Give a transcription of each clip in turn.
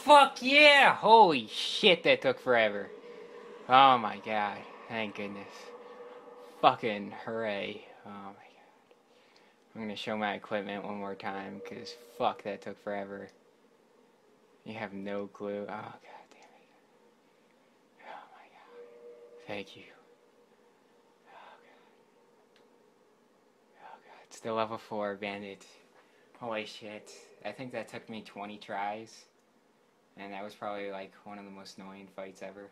fuck yeah! Holy shit, that took forever. Oh my god. Thank goodness. Fucking hooray. Oh my god. I'm gonna show my equipment one more time, because fuck, that took forever. You have no clue. Oh god damn it. Oh my god. Thank you. Oh god. Oh god. Still level 4 bandit. Holy shit. I think that took me 20 tries. And that was probably like one of the most annoying fights ever.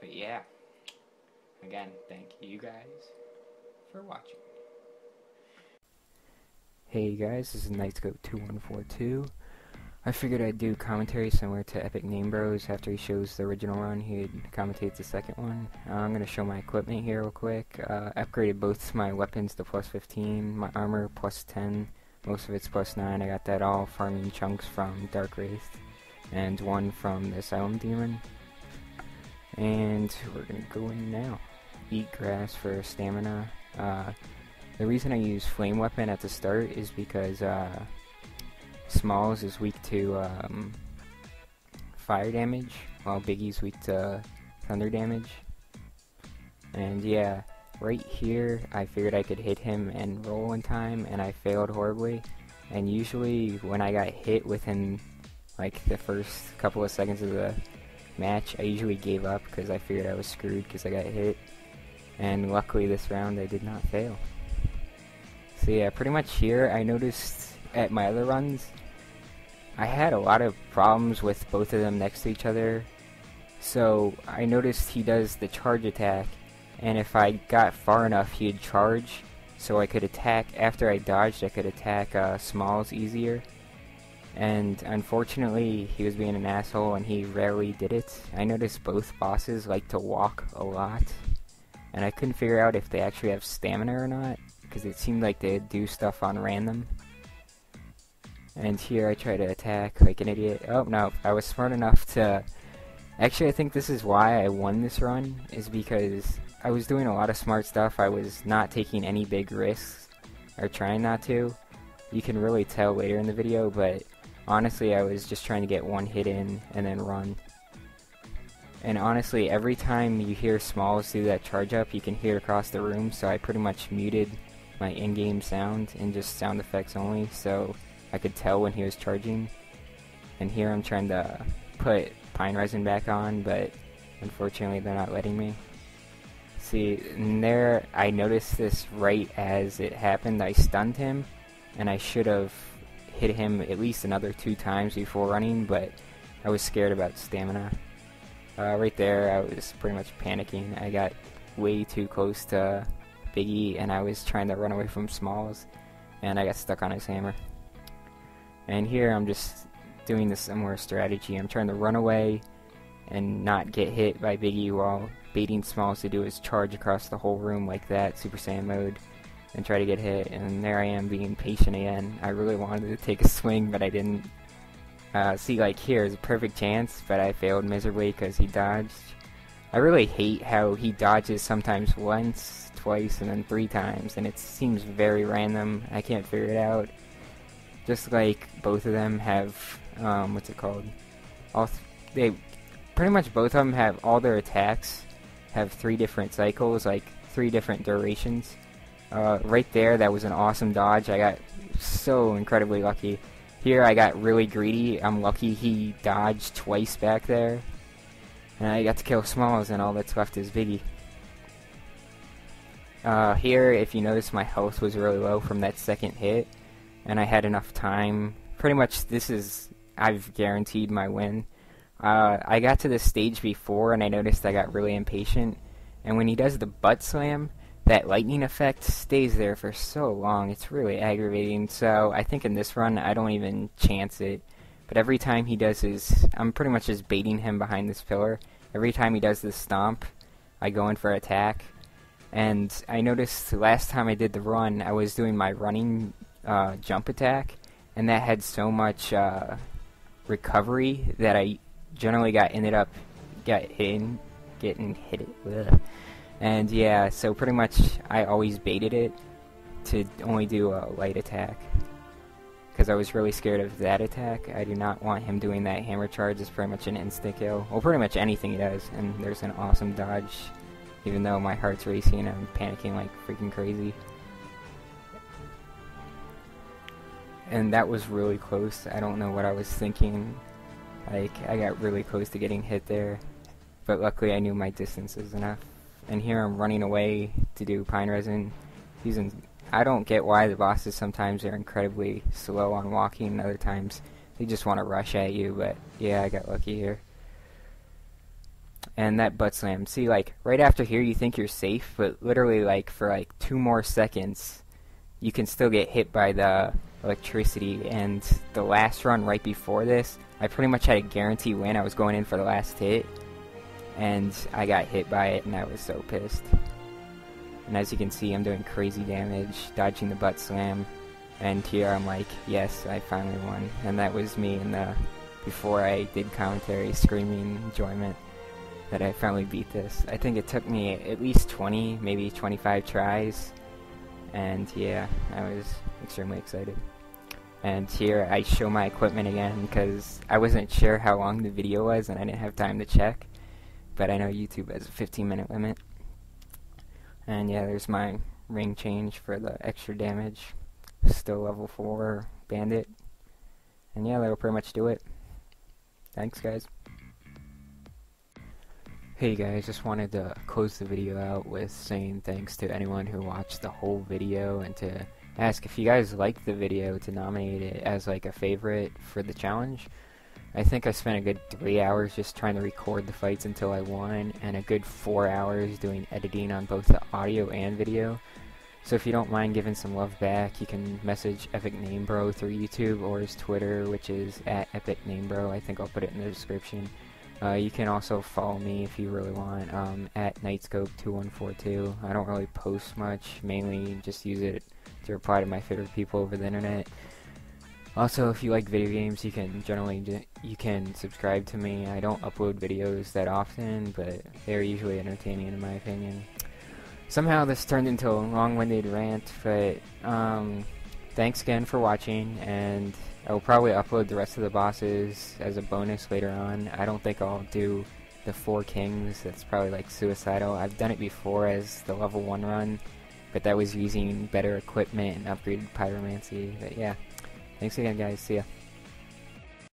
But yeah. Again, thank you guys for watching. Hey guys, this is Nightscope2142. I figured I'd do commentary similar to Epic Name Bros. After he shows the original run, he'd commentate the second one. Uh, I'm going to show my equipment here real quick. Uh, upgraded both my weapons to plus 15, my armor plus 10, most of it's plus 9. I got that all farming chunks from Dark Wraith, and one from the Asylum Demon. And we're going to go in now. Eat grass for stamina. Uh, the reason I use Flame Weapon at the start is because uh, Smalls is weak to um, fire damage, while Biggie's weak to thunder damage. And yeah, right here, I figured I could hit him and roll in time, and I failed horribly. And usually, when I got hit within like the first couple of seconds of the match, I usually gave up because I figured I was screwed because I got hit. And luckily, this round I did not fail. So yeah, pretty much here, I noticed at my other runs, I had a lot of problems with both of them next to each other. So I noticed he does the charge attack, and if I got far enough, he'd charge, so I could attack, after I dodged, I could attack uh, Smalls easier. And unfortunately, he was being an asshole and he rarely did it. I noticed both bosses like to walk a lot, and I couldn't figure out if they actually have stamina or not, because it seemed like they do stuff on random. And here I try to attack like an idiot. Oh, no, I was smart enough to... Actually, I think this is why I won this run, is because I was doing a lot of smart stuff. I was not taking any big risks, or trying not to. You can really tell later in the video, but honestly, I was just trying to get one hit in and then run. And honestly, every time you hear Smalls do that charge up, you can hear it across the room, so I pretty much muted my in-game sound and just sound effects only, so I could tell when he was charging. And here I'm trying to put Pine Resin back on, but unfortunately they're not letting me. See, there I noticed this right as it happened. I stunned him, and I should have hit him at least another two times before running, but I was scared about stamina. Uh, right there, I was pretty much panicking. I got way too close to Biggie, and I was trying to run away from Smalls, and I got stuck on his hammer. And here I'm just doing the similar strategy. I'm trying to run away and not get hit by Biggie while baiting Smalls to do his charge across the whole room like that, Super Saiyan mode, and try to get hit. And there I am being patient again. I really wanted to take a swing, but I didn't. Uh, see, like here is a perfect chance, but I failed miserably because he dodged. I really hate how he dodges sometimes once, twice, and then three times, and it seems very random. I can't figure it out just like both of them have um, what's it called? All th they pretty much both of them have all their attacks have three different cycles, like three different durations. Uh, right there, that was an awesome dodge. I got so incredibly lucky. Here, I got really greedy. I'm lucky he dodged twice back there. And I got to kill Smalls, and all that's left is Biggie. Uh, here, if you notice, my health was really low from that second hit and I had enough time. Pretty much, this is I've guaranteed my win. Uh, I got to this stage before, and I noticed I got really impatient. And when he does the butt slam, that lightning effect stays there for so long. It's really aggravating. So I think in this run, I don't even chance it. But every time he does his, I'm pretty much just baiting him behind this pillar. Every time he does this stomp, I go in for attack. And I noticed last time I did the run, I was doing my running uh, jump attack, and that had so much uh, recovery that I generally got ended up got hit, getting hit it. Ugh. And yeah, so pretty much I always baited it to only do a light attack because I was really scared of that attack. I do not want him doing that hammer charge. It's pretty much an instant kill. Well, pretty much anything he does. And there's an awesome dodge, even though my heart's racing and I'm panicking like freaking crazy. And that was really close. I don't know what I was thinking. Like, I got really close to getting hit there. But luckily I knew my distance was enough. And here I'm running away to do Pine Resin using I don't get why the bosses sometimes are incredibly slow on walking, and other times they just want to rush at you, but yeah, I got lucky here. And that butt slam. See, like, right after here you think you're safe, but literally, like, for like two more seconds, you can still get hit by the electricity. And the last run right before this, I pretty much had a guarantee win. I was going in for the last hit, and I got hit by it, and I was so pissed. And as you can see, I'm doing crazy damage, dodging the butt slam. And here I'm like, yes, I finally won. And that was me in the, before I did commentary, screaming enjoyment that I finally beat this. I think it took me at least 20, maybe 25 tries. And yeah, I was extremely excited. And here I show my equipment again because I wasn't sure how long the video was and I didn't have time to check. But I know YouTube has a 15 minute limit. And yeah, there's my ring change for the extra damage. Still level 4 bandit. And yeah, that'll pretty much do it. Thanks guys. Hey guys, just wanted to close the video out with saying thanks to anyone who watched the whole video and to ask if you guys liked the video to nominate it as like a favorite for the challenge. I think I spent a good three hours just trying to record the fights until I won, and a good four hours doing editing on both the audio and video. So if you don't mind giving some love back, you can message Epic Name Bro through YouTube or his Twitter, which is at Epic Name Bro. I think I'll put it in the description. Uh, you can also follow me if you really want um, at Nightscope2142. I don't really post much, mainly just use it to reply to my favorite people over the internet. Also, if you like video games, you can generally you can subscribe to me. I don't upload videos that often, but they're usually entertaining in my opinion. Somehow this turned into a long-winded rant, but um, thanks again for watching, and I will probably upload the rest of the bosses as a bonus later on. I don't think I'll do the four kings. That's probably like suicidal. I've done it before as the level one run, but that was using better equipment and upgraded pyromancy. But yeah. Thanks again, guys. See ya.